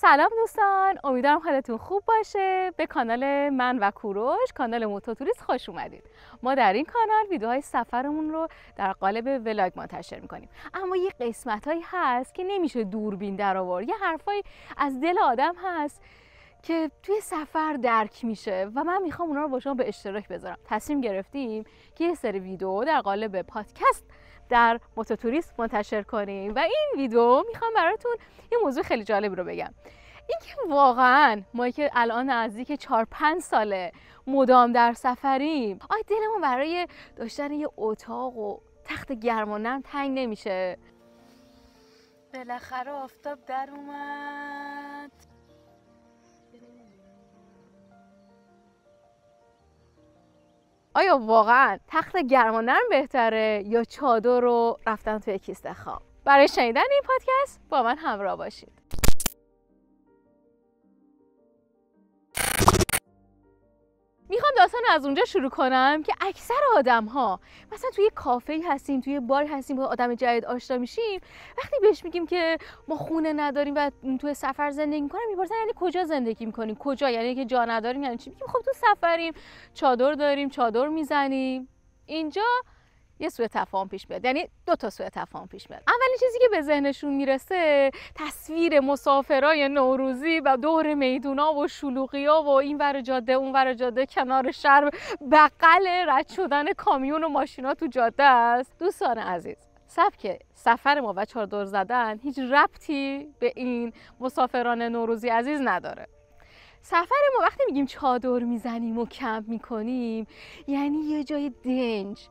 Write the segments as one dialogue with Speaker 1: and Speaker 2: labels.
Speaker 1: سلام دوستان امیدوارم حالتون خوب باشه. به کانال من و کوروش کانال موتوتوریست خوش اومدید. ما در این کانال ویدیوهای سفرمون رو در قالب ولاگ منتشر می‌کنیم. اما یه قسمت هایی هست که نمیشه دوربین در آورد یه حرفایی از دل آدم هست که توی سفر درک میشه و من می‌خوام اونا رو با شما به اشتراک بذارم. تصمیم گرفتیم که یه سری ویدیو در قالب پادکست در موتوتوریست منتشر کنیم. و این ویدیو می‌خوام براتون یه موضوع خیلی جالب رو بگم. اینکه واقعا ما که الان نزدیک 4 5 ساله مدام در سفریم آیا دلمون برای داشتن یه اتاق و تخت گرم و نرم تنگ نمیشه. بالاخره آفتاب در اومد. آیا واقعا تخت گرم نرم بهتره یا چادر رو رفتن توی کیسه خواب؟ برای شنیدن این پادکست با من همراه باشید. داستان از اونجا شروع کنم که اکثر آدم ها مثلا توی کافه هستیم توی بار هستیم با آدم جدید آشنا میشیم وقتی بهش میگیم که ما خونه نداریم و توی سفر زندگی می‌کنیم می‌پرسن یعنی کجا زندگی می‌کنیم کجا؟ یعنی که جا نداریم یعنی چی؟ میگیم خب تو سفریم چادر داریم چادر می‌زنیم. اینجا یه سوء تفاهم پیش میاد یعنی دو تا سوء تفاهم پیش میاد اولین چیزی که به ذهنشون می‌رسه تصویر مسافرای نوروزی و دور میدونا و شلوغیا و این ور جاده اون ور جاده کنار شهر بغل رد شدن کامیون و ماشینا تو جاده است. دوستان عزیز سبک سفر ما و چادر زدن هیچ ربطی به این مسافران نوروزی عزیز نداره. سفر ما وقتی میگیم چادر می‌زنیم و کمپ می‌کنیم یعنی یه جای دنج.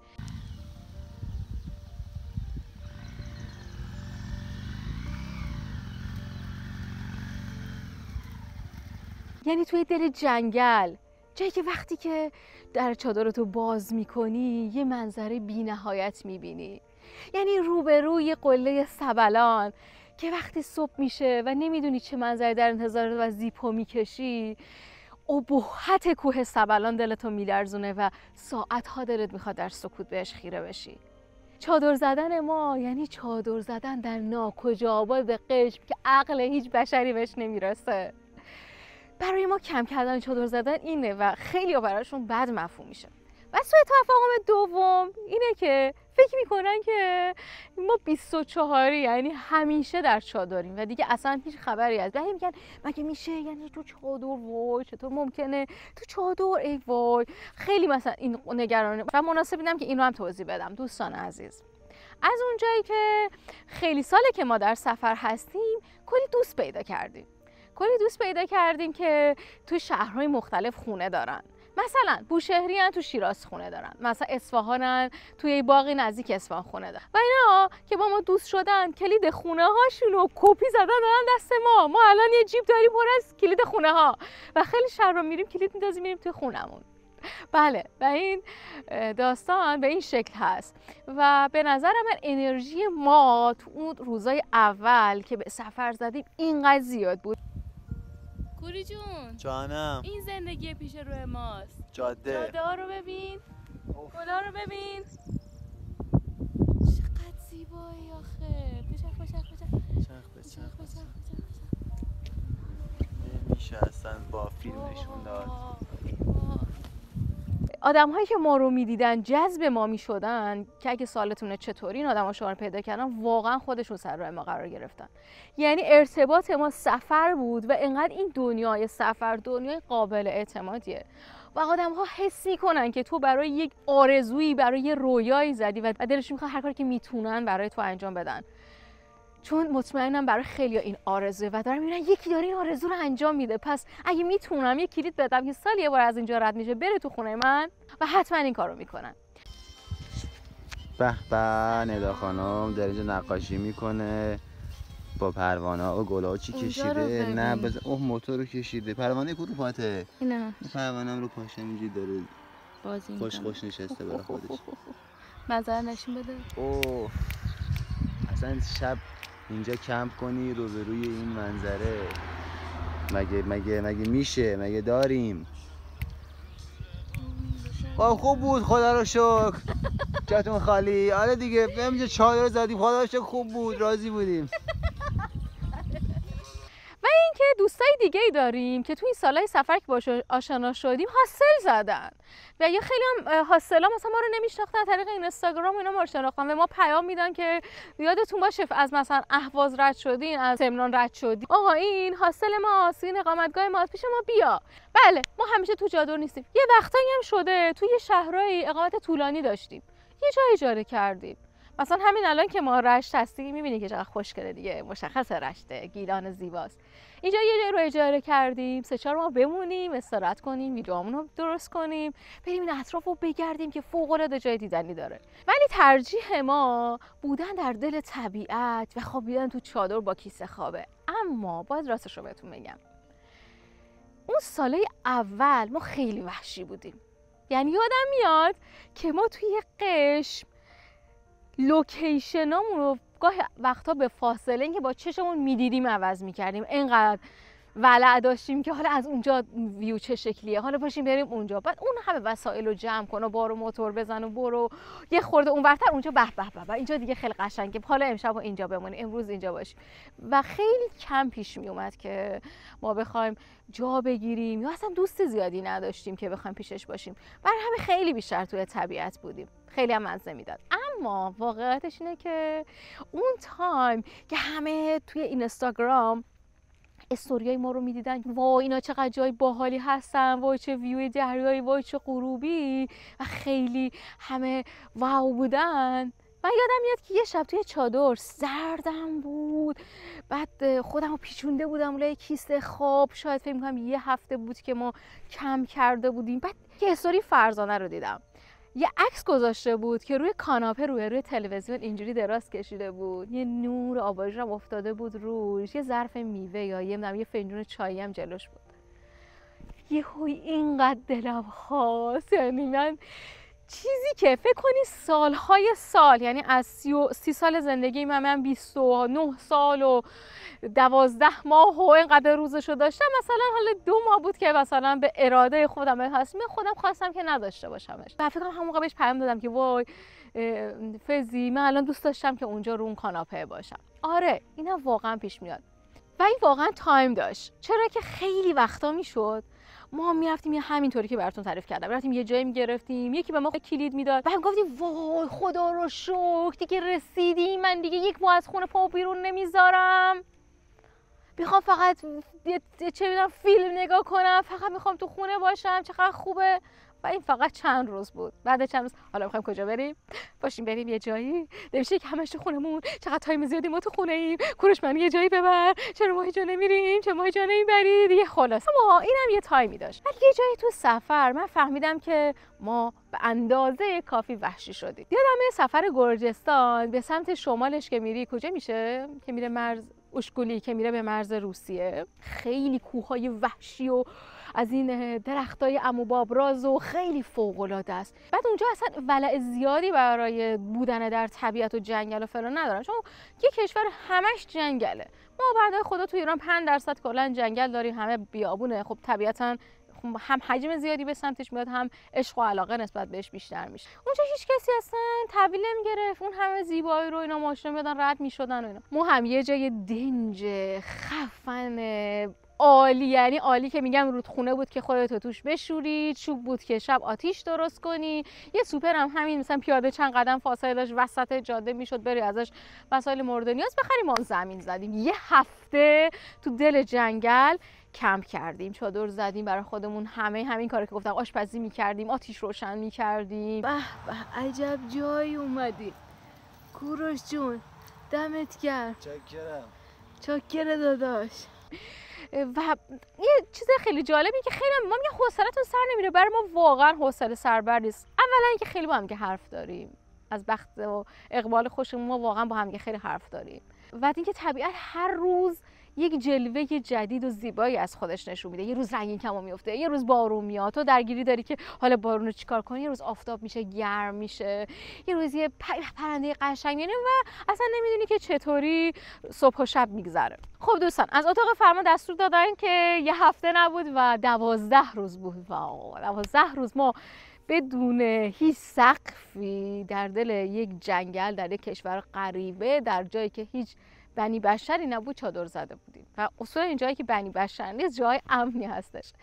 Speaker 1: یعنی توی دل جنگل. جایی که وقتی که در چادرتو باز می‌کنی یه منظره بی نهایت می‌بینی. یعنی روبروی قله سبلان که وقتی صبح میشه و نمی‌دونی چه منظره در انتظار و زیپو می‌کشی ابهت کوه سبلان دلتو میلرزونه و ساعتها دلت می‌خواد در سکوت بهش خیره بشی. چادر زدن ما یعنی چادر زدن در ناکجا آباد قشم که عقل هیچ بشری بهش نمی‌رسه. برای ما کم کردن چادر زدن اینه و خیلی براشون بد مفهوم میشه. و سوء تفاهم دوم اینه که فکر می‌کنن که ما 24 یعنی همیشه در چادریم و دیگه اصلا هیچ خبری از بعد میگن مگه میشه؟ یعنی تو چادر وای چطور ممکنه؟ تو چادر ای وای. خیلی مثلا این نگرانه. و مناسب دیدم که اینو هم توضیح بدم دوستان عزیز. از اونجایی که خیلی ساله که ما در سفر هستیم کلی دوست پیدا کردیم. کلی دوست پیدا کردیم که تو شهرهای مختلف خونه دارن. مثلا بوشهری تو شیراز خونه دارن. مثلا اصفهانن توی باقی نزدیک اصفهان خونه دارن. و اینا که با ما دوست شدن کلید خونه هاشون رو کپی زدن دارن دست ما. ما الان یه جیب داریم پر از کلید خونه ها و خیلی شهر رو میریم کلید میندازیم میریم توی خونمون بله و این داستان به این شکل هست. و به نظر من انرژی ما تو اون روزای اول که به سفر زدیم اینقدر زیاد بود. کوری جون.
Speaker 2: جانم.
Speaker 1: این زندگی پیش روی ماست.
Speaker 2: جاده.
Speaker 1: جاده ها رو ببین. گلا رو ببین. چقدر زیبایی آخه. بچخ بچخ بچخ
Speaker 2: چخ بچخ نمیشه اصلا با فیلم نشون داد.
Speaker 1: آدم هایی که ما رو می‌دیدن جذب ما می‌شدن که اگه سالتونه چطوری این آدم شما رو پیدا کردن واقعا خودشون سر راه ما قرار گرفتن. یعنی ارتباط ما سفر بود و انقدر این دنیای سفر دنیای قابل اعتمادیه. و آدم ها حس می‌کنن که تو برای یک آرزویی برای یه رویایی زدی و دلشون می‌خواد هر کاری که می‌تونن برای تو انجام بدن. چون مطمئنم برای خیلی این آرزوه و دارم می‌بینن یکی داره این آرزو رو انجام میده. پس اگه می‌تونم یه کلید بدم که سال یه بار از اینجا رد میشه بره تو خونه من و حتما این کارو می‌کنن.
Speaker 2: به به ندا خانم در اینجا نقاشی می‌کنه. با پروانه و گلا چی کشیده؟ نه بز اوه موتور رو کشیده. پروانه کدوم پاته
Speaker 1: نه
Speaker 2: پروانه رو پاشه اینجوری داره.
Speaker 1: بازی
Speaker 2: خوش خوش نشسته برای خودش.
Speaker 1: نظر نشون بده.
Speaker 2: اوه. اصلا شب اینجا کمپ کنی روبروی این منظره. مگه مگه مگه میشه؟ مگه داریم؟ خوب بود خدا رو شکر. جاتون خالی. آره دیگه اینجا چادر زدیم. خدا رو شکر خوب بود. راضی بودیم.
Speaker 1: اینکه دوستای دیگه ای داریم که تو این سالهای سفر که باش آشنا شدیم حاصل زدن. و یه خیلی هم حاصلا مثلا ما رو نمیشناختن طریق اینستاگرام اینا ما رو شناختن و ما پیام میدن که یادتون باشه از مثلا اهواز رد شدین از تمران رد شدین. آقا این حاصل ما این اقامتگاه ما پیش ما بیا. بله ما همیشه تو جادور نیستیم. یه وقتایی هم شده توی شهرهای اقامت طولانی داشتیم. یه جای اجاره کردیم. مثلا همین الان که ما رشت هستیم می‌بینی که چقدر خوشگله دیگه. مشخص رشته گیلان زیباست. اینجا یه جای رو اجاره کردیم سه چهار ما بمونیم استراحت کنیم ویدیومون رو درست کنیم بریم این اطراف رو بگردیم که فوق العاده جای دیدنی داره. ولی ترجیح ما بودن در دل طبیعت و خوابیدن تو چادر با کیسه خوابه. اما باید راستش رو بهتون بگم. اون ساله اول ما خیلی وحشی بودیم. یعنی یادم میاد که ما توی قشم لوکیشنامون رو گاه وقتا به فاصله اینکه با چشمون می‌دیدیم عوض می‌کردیم. اینقدر ولع داشتیم که حالا از اونجا ویو چه شکلیه. حالا پاشیم بریم اونجا. بعد اون همه وسایل رو جمع کن و بارو موتور بزن و برو. یه خورده اونورتر اونجا به به به. اینجا دیگه خیلی قشنگه. حالا امشب اینجا بمونیم. امروز اینجا باشیم. و خیلی کم پیش می اومد که ما بخوایم جا بگیریم یا اصلا دوست زیادی نداشتیم که بخوایم پیشش باشیم. برای همه خیلی بیشتر توی طبیعت بودیم. خیلی هم مزه می‌داد. اما واقعیتش اینه که اون تایم که همه توی اینستاگرام استوریای ما رو می‌دیدن. وای اینا چقدر جای باحالی هستن. وای چه ویوی دریایی. وای چه غروبی. و خیلی همه واو بودن. من یادم میاد که یه شب توی چادر سردم بود. بعد خودم رو پیچونده بودم لای کیسه خواب. شاید فکر کنم یه هفته بود که ما کم کرده بودیم. بعد یه استوری فرزانه رو دیدم. یه عکس گذاشته بود که روی کاناپه روی روی تلویزیون اینجوری دراز کشیده بود. یه نور آباژ هم افتاده بود روش. یه ظرف میوه یا یه یه فنجون چایی هم جلوش بود. یه هوی اینقدر دلم خواست. یعنی من چیزی که فکر کنی سالهای سال یعنی از سی, و سی سال زندگی من من 29 سال و دوازده ماه و اینقدر روزشو داشتم مثلا حالا دو ماه بود که مثلا به اراده خودم من خودم خواستم که نداشته باشمش. و فکر کنم همون موقع بهش پیام دادم که وای فزی من الان دوست داشتم که اونجا رو اون کاناپه باشم. آره اینا واقعا پیش میاد. و این واقعا تایم داشت. چرا که خیلی وقتا می‌شد ما می‌رفتیم یه همینطوری که براتون تعریف کردم. رفتیم یه جایی می‌گرفتیم یکی به ما کلید می‌داد. هم گفتیم وای خدا رو شکر دیگه رسیدیم من دیگه یک ماه از خونه پا بیرون نمی‌ذارم. می‌خوام فقط چه می‌دونم فیلم نگاه کنم فقط می‌خوام تو خونه باشم چقدر خوبه. و این فقط چند روز بود. بعد چند روز حالا می‌خوایم کجا بریم؟ پاشیم بریم یه جایی. نمیشه که همش تو خونمون. چقدر time زیادی ما تو خونه ایم کوروش منو یه جایی ببر. چرا ما جایی نمیریم؟ چرا منو جایی نمی‌بری دیگه خلاص اما اینم یه time ی داشت. ولی یه جایی تو سفر من فهمیدم که ما به اندازه کافی وحشی شدیم. یادم سفر گرجستان به سمت شمالش که میری کجا میشه؟ که میره مرز اشکولی که میره به مرز روسیه. خیلی کوههای وحشی و از این درختای امو بابراز و خیلی فوق العاده است. بعد اونجا اصلا ولع زیادی برای بودن در طبیعت و جنگل و فلان ندارن چون یه کشور همش جنگله. ما بعد خدا تو ایران 5 درصد کلا جنگل داریم همه بیابونه. خب طبیعتا هم حجم زیادی به سمتش میاد هم عشق و علاقه نسبت بهش بیشتر میشه. اونجا هیچ کسی اصلا تحویل نمی‌گرفت. اون همه زیبایی رو اینا ماشین میدن رد می‌شدن و اینا. ما هم یه جای دنج خفن عالی یعنی عالی که میگم رودخونه بود که خودت توش بشوری چوب بود که شب آتیش درست کنی. یه سوپر هم همین مثلا پیاده چند قدم فاصله داشت وسط جاده می‌شد بری ازش وسایل مورد نیاز. بخری ما زمین زدیم. یه هفته تو دل جنگل کمپ کردیم چادر زدیم برای خودمون همه همین کاری که گفتم آشپزی می‌کردیم آتیش روشن می‌کردیم. به به عجب جایی اومدی. کوروش جون دمت گرم.
Speaker 2: چاکرم
Speaker 1: چاکر داداش. و یه چیز خیلی جالبی که خیلی ما میگه حوصلتون سر نمیره برای ما واقعا حوصله سربر نیست. اولا اینکه خیلی با هم که حرف داریم. از بخت و اقبال خوشمون ما واقعا با هم خیلی حرف داریم. و اینکه طبیعت هر روز یک جلوه جدید و زیبایی از خودش نشون میده. یه روز رنگین کما میفته یه روز بارون میاد. تو درگیری داری که حالا بارون رو چیکار کنی؟ یه روز آفتاب میشه گرم میشه. یه روز یه پرنده قشنگ و اصلا نمی‌دونی که چطوری صبح و شب میگذره. خب دوستان از اتاق فرما دستور دادن که یه هفته نبود و دوازده روز بود. واو دوازده روز ما بدون هیچ سقفی در دل یک جنگل در یک کشور غریبه در جایی که هیچ بنی بشری نبود چادر زده بودیم. و اصولا این جایی که بنی بشر نیست جای امنی هستش.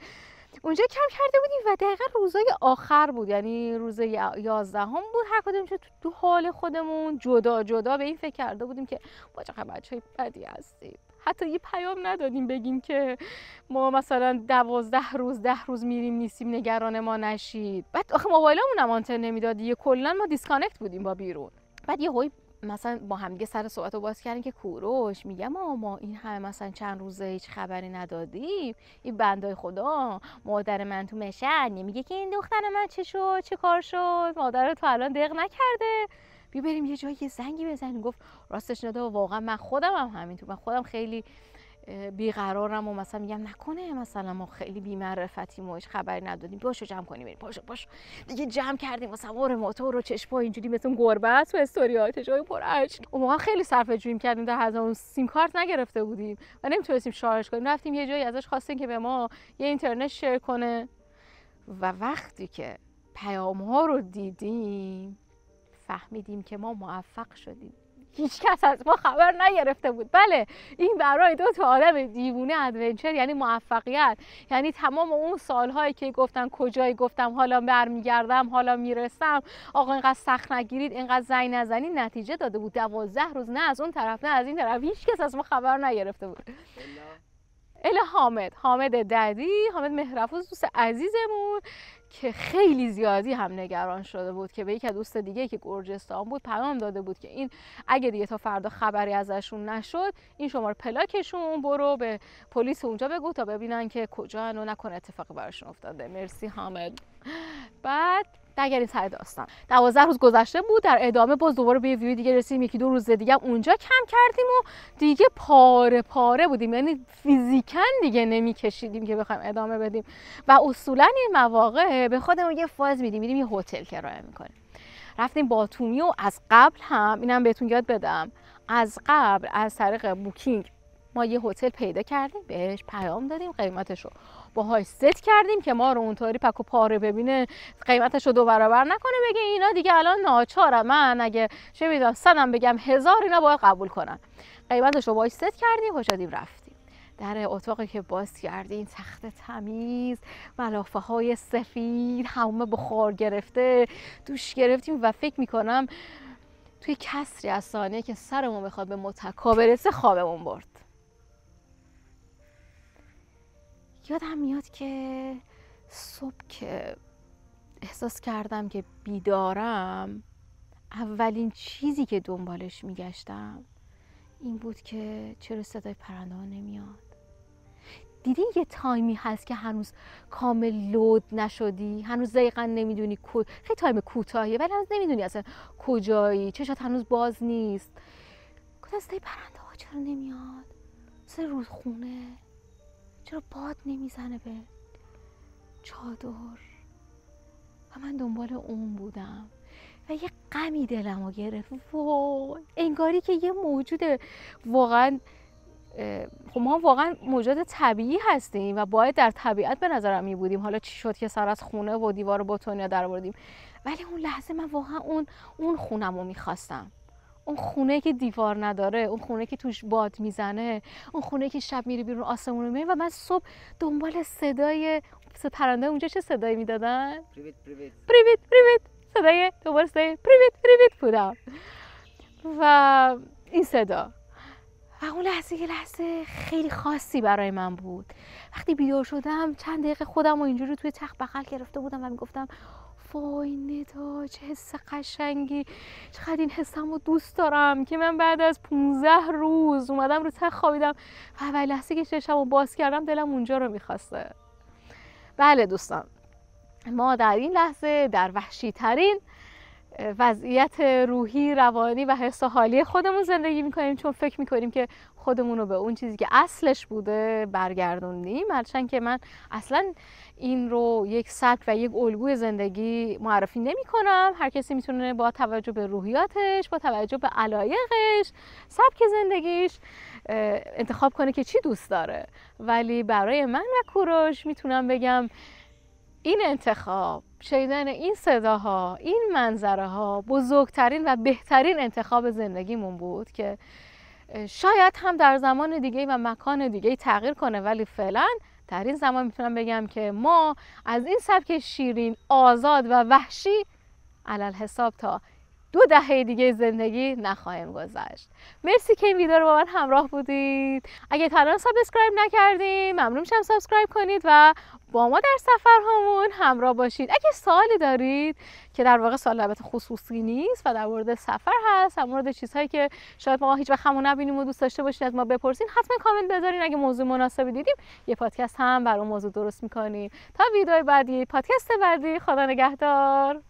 Speaker 1: اونجا کمپ کرده بودیم و دقیقا روزای آخر بود. یعنی روز یازدهم بود هر کدوم تو حال خودمون جدا جدا به این فکر کرده بودیم که با چقدر بچه های بدی هستیم. حتی یه پیام ندادیم بگیم که ما مثلا دوازده روز ده روز میریم نیستیم نگران ما نشید. بعد آخه موبایلمون هم آنتن نمی‌داد یه کلا ما disconnect بودیم با بیرون. بعد یه هوی مثلا با همدیگه سر صحبت رو باز کردیم که کوروش میگم ما ما این همه مثلا چند روزه هیچ خبری ندادیم. این بندای خدا مادر من تو مشن میگه که این دختر من چه شد؟ چه کار شد؟ مادر تو الان دق نکرده. بیا بریم یه جایی یه زنگی بزنیم. گفت راستش نده واقعا من خودم هم همینطور. من خودم خیلی بیقرارم و مثلا میگم نکنه مثلا ما خیلی بیمعرفتیم و هیچ خبری ندادیم. باشو جمع کنیم بریم. پاشو پاشو دیگه جمع کردیم. و سوار موتور و چشم اینجوری مثل گربه است و استوریات جای پر اون موقع خیلی صرف کردیم. در اون سیم کارت نگرفته بودیم و نمی‌تونستیم شارژ کنیم. رفتیم یه جایی ازش خواستیم که به ما یه اینترنت شیر کنه. و وقتی که پیام ها رو دیدیم فهمیدیم که ما موفق شدیم. هیچ کس از ما خبر نگرفته بود. بله این برای دو تا آدم دیوونه ادونچر یعنی موفقیت. یعنی تمام اون سالهایی که گفتن کجایی گفتم حالا برمیگردم حالا می‌رسم. آقا اینقدر سخت نگیرید اینقدر زنگ نزنید. نتیجه داده بود. دوازده روز نه از اون طرف نه از این طرف. هیچ کس از ما خبر نگرفته بود. ال حامد. حامد ددی حامد مهرفوز دوست عزیزمون که خیلی زیادی هم نگران شده بود که به یک دوست دیگه که گرجستان بود پیام داده بود که این اگه دیگه تا فردا خبری ازشون نشد این شماره پلاکشون برو به پلیس اونجا بگو تا ببینن که کجا و نکنه اتفاقی براشون افتاده. مرسی حامد. بعد نگرین سر داستان. دوازده روز گذشته بود در ادامه باز دوباره به ویو دیگه رسیدیم. یکی دو روز دیگه اونجا کم کردیم و دیگه پاره پاره بودیم. یعنی فیزیکن دیگه نمیکشیدیم که بخوایم ادامه بدیم. و اصولا این مواقع به خودمون یه فاز میدیم. میریم یه هتل کرایه می‌کنیم. رفتیم باتومی و از قبل هم اینم بهتون یاد بدم از قبل از طریق بوکینگ ما یه هتل پیدا کردیم بهش پیام دادیم قیمتش رو باهاش ست کردیم که ما رو اونطوری پک و پاره ببینه قیمتش رو دو برابر نکنه بگه اینا دیگه الان ناچارم من اگه چه می‌دونم صدم بگم هزار اینا باید قبول کنن. قیمتش رو باهاش ست کردیم خوشادیم رفتیم. در اتاقی که باز کردیم تخت تمیز ملافه های سفید همه بخار گرفته دوش گرفتیم و فکر می‌کنم توی کسری از ثانیه که سرمون بخواد به متکا برسه خوابمون برد. یادم میاد که صبح که احساس کردم که بیدارم اولین چیزی که دنبالش میگشتم این بود که چرا صدای پرنده ها نمیاد. دیدین یه تایمی هست که هنوز کامل لود نشدی؟ هنوز دقیقا نمی‌دونی خیلی تایم کوتاهیه ولی هنوز نمی‌دونی اصلا کجایی چشات هنوز باز نیست. کدام صدای پرنده ها چرا نمیاد؟ صدای رودخونه. چرا باد نمی‌زنه به چادر؟ و من دنبال اون بودم. و یه غمی دلم رو گرفت. وای انگاری که یه موجود واقعا خب ما واقعا موجود طبیعی هستیم و باید در طبیعت به نظرم می بودیم. حالا چی شد که سر از خونه و دیوار بتونیا در بردیم ولی اون لحظه من واقعا اون اون خونم رو می‌خواستم. اون خونه که دیوار نداره اون خونه که توش باد می‌زنه اون خونه که شب میری بیرون آسمون رو و من صبح دنبال صدای پرنده اونجا چه صدایی می‌دادن؟ پریویت پریویت. پریویت پریویت. صدای دنبال صدای پریویت پریویت بودم. و این صدا. و اون لحظه یه لحظه خیلی خاصی برای من بود. وقتی بیدار شدم چند دقیقه خودم و اینجوری توی تخت بغل گرفته بودم و می‌گفتم وای ندا چه حس قشنگی. چقدر این حسم رو دوست دارم که من بعد از 15 روز اومدم رو تخت خوابیدم. و اول لحظه که چشم رو باز کردم دلم اونجا رو می‌خواسته. بله دوستان. ما در این لحظه در وحشی ترین وضعیت روحی روانی و حس و حالی خودمون زندگی می‌کنیم. چون فکر می‌کنیم که خودمون رو به اون چیزی که اصلش بوده برگردوندیم. هرچند که من اصلا این رو یک سبک و یک الگوی زندگی معرفی نمی کنم هر کسی می‌تونه با توجه به روحیاتش با توجه به علایقش سبک زندگیش انتخاب کنه که چی دوست داره. ولی برای من و کوروش می‌تونم بگم این انتخاب شنیدن این صداها این منظره ها بزرگترین و بهترین انتخاب زندگیمون بود که شاید هم در زمان دیگه و مکان دیگه تغییر کنه ولی فعلا در این زمان می‌تونم بگم که ما از این سبک شیرین آزاد و وحشی علی‌الحساب تا دو دهه دیگه زندگی نخواهیم گذشت. مرسی که این ویدیو رو با من همراه بودید. اگه تا subscribe نکردید ممنون میشم subscribe کنید و با ما در سفر همون همراه باشید اگه سوالی دارید که در واقع سوال البته خصوصی نیست و در مورد سفر هست در مورد چیزهایی که شاید ما هیچ وقت همون نبینیم و دوست داشته باشید از ما بپرسین حتما کامنت بذارین. اگه موضوع مناسبی دیدیم یه پادکست هم برای موضوع درست می‌کنیم. تا ویدیو بعدی پادکست بعدی خدا نگهدار.